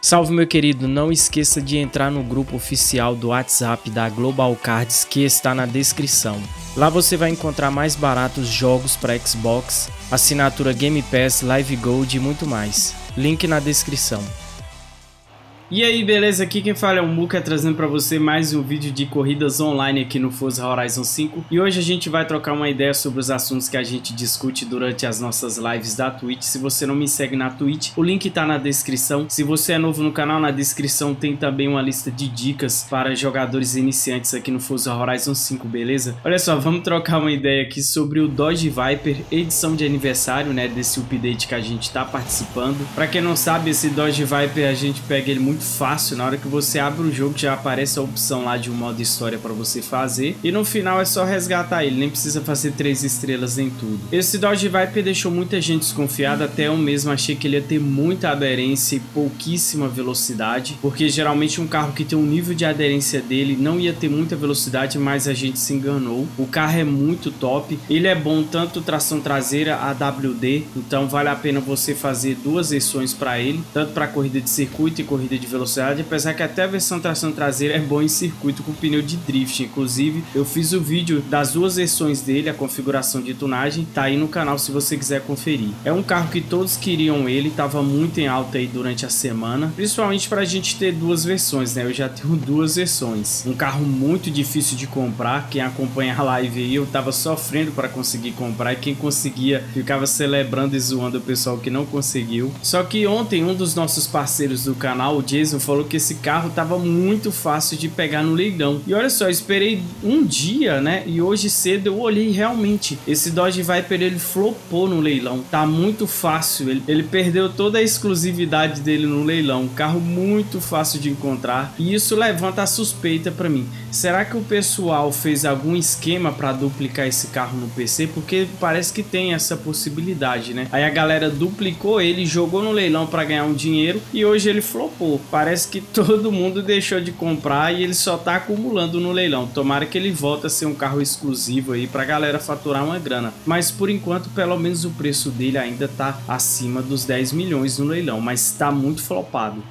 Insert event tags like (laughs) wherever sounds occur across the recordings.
Salve meu querido, não esqueça de entrar no grupo oficial do WhatsApp da Global Cards que está na descrição. Lá você vai encontrar mais baratos jogos para Xbox, assinatura Game Pass, Live Gold e muito mais. Link na descrição. E aí, beleza? Aqui quem fala é o Muka, trazendo para você mais um vídeo de corridas online aqui no Forza Horizon 5. E hoje a gente vai trocar uma ideia sobre os assuntos que a gente discute durante as nossas lives da Twitch. Se você não me segue na Twitch, o link tá na descrição. Se você é novo no canal, na descrição tem também uma lista de dicas para jogadores iniciantes aqui no Forza Horizon 5, beleza? Olha só, vamos trocar uma ideia aqui sobre o Dodge Viper, edição de aniversário, né, desse update que a gente tá participando. Para quem não sabe, esse Dodge Viper a gente pega ele muito muito fácil. Na hora que você abre o jogo já aparece a opção lá de um modo história para você fazer. E no final é só resgatar ele, nem precisa fazer três estrelas em tudo. Esse Dodge Viper deixou muita gente desconfiada, até eu mesmo achei que ele ia ter muita aderência e pouquíssima velocidade. Porque geralmente um carro que tem um nível de aderência dele não ia ter muita velocidade, mas a gente se enganou. O carro é muito top, ele é bom tanto tração traseira, AWD, então vale a pena você fazer duas versões para ele, tanto para corrida de circuito e corrida de velocidade, apesar que até a versão tração traseira é boa em circuito com pneu de drift. Inclusive, eu fiz o vídeo das duas versões dele, a configuração de tunagem, tá aí no canal se você quiser conferir. É um carro que todos queriam ele, tava muito em alta aí durante a semana, principalmente para a gente ter duas versões, né? Eu já tenho (laughs) duas versões. Um carro muito difícil de comprar, quem acompanha a live aí, eu tava sofrendo para conseguir comprar e quem conseguia ficava celebrando e zoando o pessoal que não conseguiu. Só que ontem um dos nossos parceiros do canal, o Jason falou que esse carro tava muito fácil de pegar no leilão. E olha só, esperei um dia, né? E hoje cedo eu olhei realmente. Esse Dodge Viper ele flopou no leilão. Tá muito fácil. Ele, ele perdeu toda a exclusividade dele no leilão. Um carro muito fácil de encontrar. E isso levanta a suspeita para mim. Será que o pessoal fez algum esquema para duplicar esse carro no PC? Porque parece que tem essa possibilidade, né? Aí a galera duplicou ele, jogou no leilão para ganhar um dinheiro e hoje ele flopou parece que todo mundo deixou de comprar e ele só tá acumulando no leilão. Tomara que ele volte a ser um carro exclusivo aí pra galera faturar uma grana. Mas por enquanto, pelo menos o preço dele ainda tá acima dos 10 milhões no leilão, mas tá muito flopado.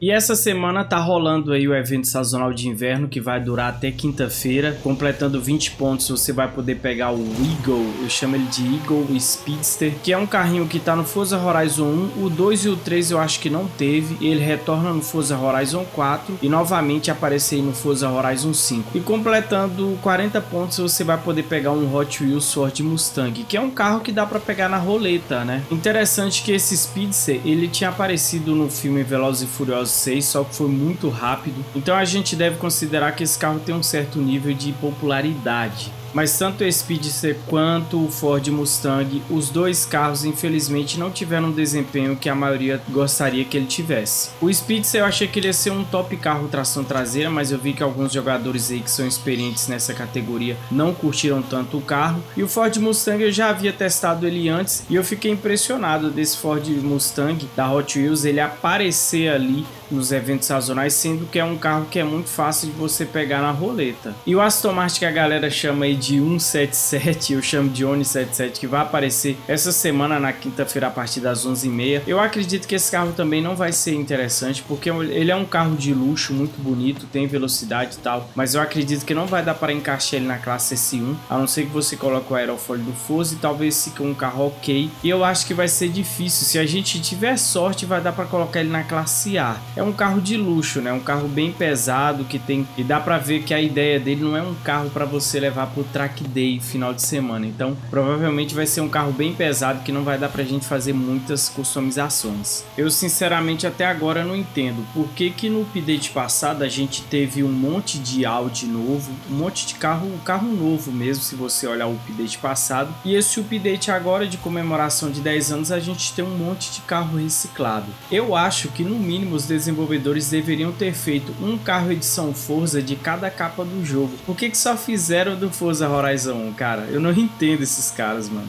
E essa semana tá rolando aí o evento sazonal de inverno que vai durar até quinta-feira. Completando 20 pontos, você vai poder pegar o Eagle, eu chamo ele de Eagle Speedster, que é um carrinho que tá no Forza Horizon 1. O 2 e o 3 eu acho que não teve. Ele retorna no Forza Horizon 4 e novamente aparece aí no Forza Horizon 5. E completando 40 pontos, você vai poder pegar um Hot Wheels Ford Mustang, que é um carro que dá para pegar na roleta, né? Interessante que esse Speedster, ele tinha aparecido no filme Velozes e Furiosos 6, só que foi muito rápido. Então a gente deve considerar que esse carro tem um certo nível de popularidade. Mas tanto o Speedster quanto o Ford Mustang, os dois carros infelizmente não tiveram o desempenho que a maioria gostaria que ele tivesse. O Speedster eu achei que ele ia ser um top carro tração traseira, mas eu vi que alguns jogadores aí que são experientes nessa categoria não curtiram tanto o carro. E o Ford Mustang eu já havia testado ele antes e eu fiquei impressionado desse Ford Mustang da Hot Wheels ele aparecer ali nos eventos sazonais, sendo que é um carro que é muito fácil de você pegar na roleta. E o Aston Martin que a galera chama aí de 177, eu chamo de Oni 77, que vai aparecer essa semana na quinta-feira a partir das 11h30. Eu acredito que esse carro também não vai ser interessante, porque ele é um carro de luxo, muito bonito, tem velocidade e tal, mas eu acredito que não vai dar para encaixar ele na classe S1, a não ser que você coloque o aerofólio do Forza e talvez fique um carro ok. E eu acho que vai ser difícil, se a gente tiver sorte, vai dar para colocar ele na classe A é um carro de luxo, né? Um carro bem pesado que tem e dá para ver que a ideia dele não é um carro para você levar pro track day final de semana. Então, provavelmente vai ser um carro bem pesado que não vai dar pra gente fazer muitas customizações. Eu sinceramente até agora não entendo por que que no update passado a gente teve um monte de Audi novo, um monte de carro, um carro novo mesmo, se você olhar o update passado. E esse update agora de comemoração de 10 anos a gente tem um monte de carro reciclado. Eu acho que no mínimo os desenvolvedores deveriam ter feito um carro edição Forza de cada capa do jogo. Por que, que só fizeram do Forza Horizon 1, cara? Eu não entendo esses caras, mano.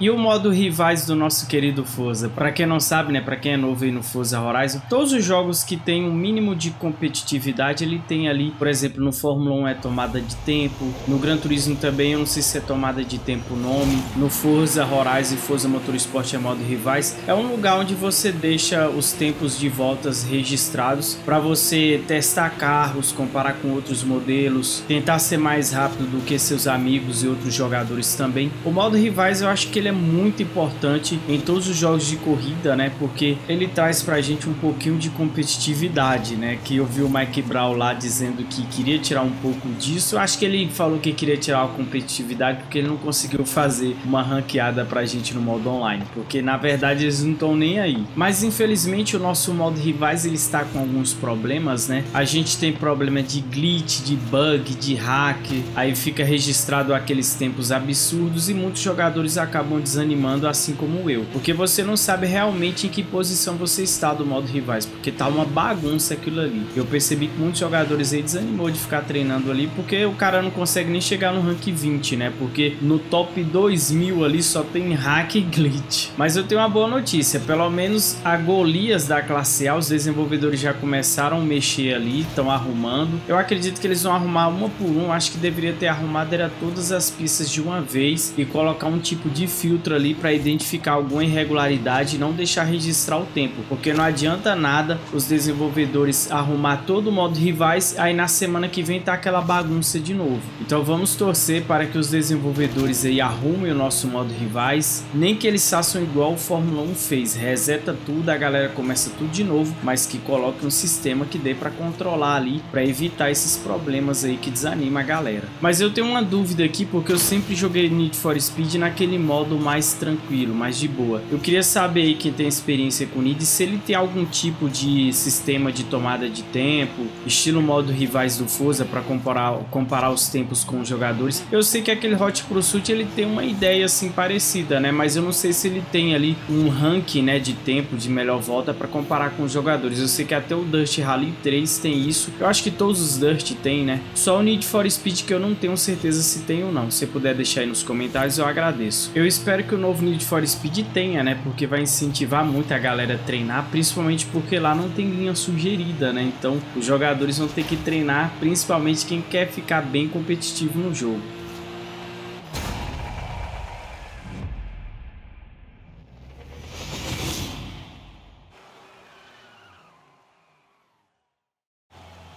E o modo rivais do nosso querido Forza? Para quem não sabe, né, para quem é novo aí no Forza Horizon, todos os jogos que tem um mínimo de competitividade, ele tem ali, por exemplo, no Fórmula 1 é tomada de tempo, no Gran Turismo também, eu não sei se é tomada de tempo o nome, no Forza Horizon e Forza Motorsport é modo rivais, é um lugar onde você deixa os tempos de voltas registrados para você testar carros, comparar com outros modelos, tentar ser mais rápido do que seus amigos e outros jogadores também. O modo rivais eu acho que ele é muito importante em todos os jogos de corrida, né? Porque ele traz pra gente um pouquinho de competitividade, né? Que eu vi o Mike Brown lá dizendo que queria tirar um pouco disso. Acho que ele falou que queria tirar a competitividade porque ele não conseguiu fazer uma ranqueada pra gente no modo online, porque na verdade eles não estão nem aí. Mas infelizmente o nosso modo rivais ele está com alguns problemas, né? A gente tem problema de glitch, de bug, de hack, aí fica registrado aqueles tempos absurdos e muitos jogadores acabam desanimando assim como eu, porque você não sabe realmente em que posição você está do modo rivais, porque tá uma bagunça aquilo ali. Eu percebi que muitos jogadores aí desanimou de ficar treinando ali, porque o cara não consegue nem chegar no rank 20, né? Porque no top 2000 ali só tem hack e glitch. Mas eu tenho uma boa notícia, pelo menos a Golias da classe A, os desenvolvedores já começaram a mexer ali, estão arrumando. Eu acredito que eles vão arrumar uma por um, acho que deveria ter arrumado era todas as pistas de uma vez e colocar um tipo de filtro ali para identificar alguma irregularidade e não deixar registrar o tempo, porque não adianta nada os desenvolvedores arrumar todo o modo rivais, aí na semana que vem tá aquela bagunça de novo. Então vamos torcer para que os desenvolvedores aí arrumem o nosso modo rivais, nem que eles façam igual o Fórmula 1 fez, reseta tudo, a galera começa tudo de novo, mas que coloque um sistema que dê para controlar ali, para evitar esses problemas aí que desanima a galera. Mas eu tenho uma dúvida aqui porque eu sempre joguei Need for Speed naquele modo mais tranquilo, mais de boa. Eu queria saber aí quem tem experiência com Need se ele tem algum tipo de sistema de tomada de tempo, estilo modo rivais do Forza para comparar, comparar os tempos com os jogadores. Eu sei que aquele Hot Pursuit ele tem uma ideia assim parecida, né? Mas eu não sei se ele tem ali um ranking, né, de tempo de melhor volta para comparar com os jogadores. Eu sei que até o Dust Rally 3 tem isso. Eu acho que todos os Dust tem, né? Só o Need for Speed que eu não tenho certeza se tem ou não. Se puder deixar aí nos comentários, eu agradeço. Eu que o novo Need for Speed tenha, né? Porque vai incentivar muito a galera a treinar, principalmente porque lá não tem linha sugerida, né? Então os jogadores vão ter que treinar, principalmente quem quer ficar bem competitivo no jogo.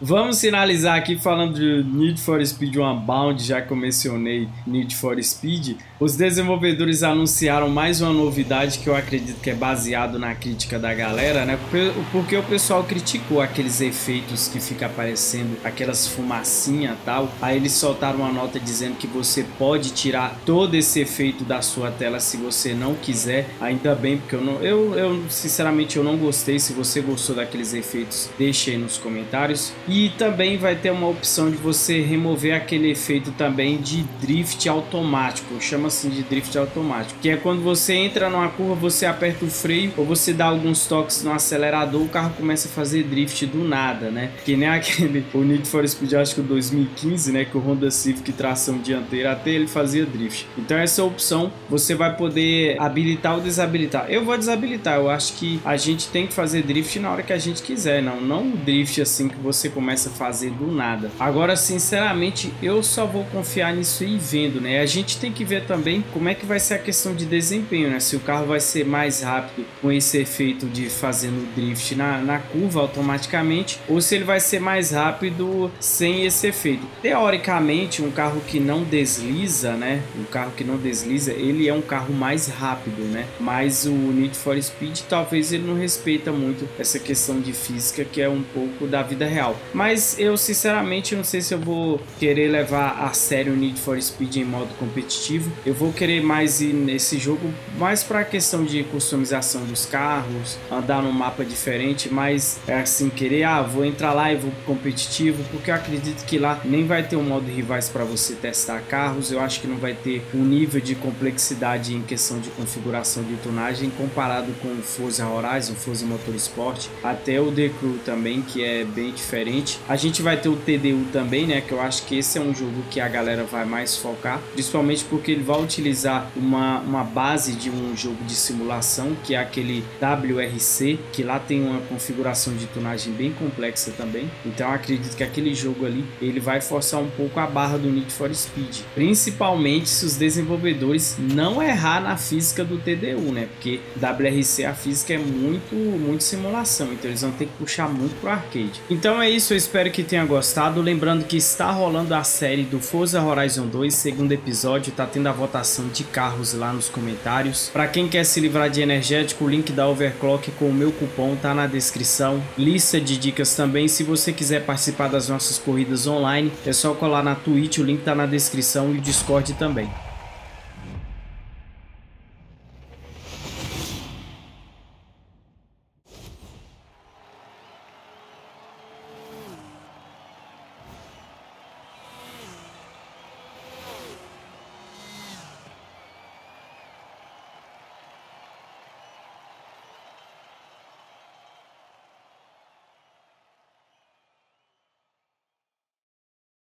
Vamos finalizar aqui falando de Need for Speed Unbound, já que eu mencionei Need for Speed. Os desenvolvedores anunciaram mais uma novidade que eu acredito que é baseado na crítica da galera, né? Porque o pessoal criticou aqueles efeitos que fica aparecendo, aquelas fumacinha tal. Aí eles soltaram uma nota dizendo que você pode tirar todo esse efeito da sua tela se você não quiser. Ainda bem, porque eu não, eu, eu sinceramente eu não gostei. Se você gostou daqueles efeitos, deixe aí nos comentários. E também vai ter uma opção de você remover aquele efeito também de drift automático, chama assim de drift automático, que é quando você entra numa curva, você aperta o freio ou você dá alguns toques no acelerador, o carro começa a fazer drift do nada, né? Que nem (laughs) aquele, o Need for Speed, acho que o 2015, né? Que o Honda Civic tração dianteira, até ele fazia drift. Então essa opção você vai poder habilitar ou desabilitar. Eu vou desabilitar, eu acho que a gente tem que fazer drift na hora que a gente quiser, não, não drift assim que você começa a fazer do nada. Agora, sinceramente, eu só vou confiar nisso e vendo, né? A gente tem que ver também como é que vai ser a questão de desempenho, né? Se o carro vai ser mais rápido com esse efeito de fazendo drift na, na curva automaticamente, ou se ele vai ser mais rápido sem esse efeito. Teoricamente, um carro que não desliza, né? Um carro que não desliza, ele é um carro mais rápido, né? Mas o Need for Speed talvez ele não respeita muito essa questão de física que é um pouco da vida real. Mas eu sinceramente não sei se eu vou querer levar a sério o Need for Speed em modo competitivo. Eu vou querer mais ir nesse jogo mais para a questão de customização dos carros, andar num mapa diferente, mas é assim querer, ah, vou entrar lá e vou competitivo, porque eu acredito que lá nem vai ter um modo rivais para você testar carros. Eu acho que não vai ter um nível de complexidade em questão de configuração de tunagem comparado com o Forza Horizon, Forza Motorsport, até o The Crew também, que é bem diferente. A gente vai ter o TDU também, né? Que eu acho que esse é um jogo que a galera vai mais focar, principalmente porque ele vai utilizar uma, uma base de um jogo de simulação, que é aquele WRC, que lá tem uma configuração de tunagem bem complexa também. Então acredito que aquele jogo ali, ele vai forçar um pouco a barra do Need for Speed. Principalmente se os desenvolvedores não errar na física do TDU, né? Porque WRC a física é muito, muito simulação, então eles vão ter que puxar muito pro arcade. Então é isso, eu espero que tenha gostado. Lembrando que está rolando a série do Forza Horizon 2, segundo episódio, tá tendo a votação de carros lá nos comentários. Para quem quer se livrar de energético, o link da Overclock com o meu cupom tá na descrição. Lista de dicas também, se você quiser participar das nossas corridas online, é só colar na Twitch, o link tá na descrição e o Discord também.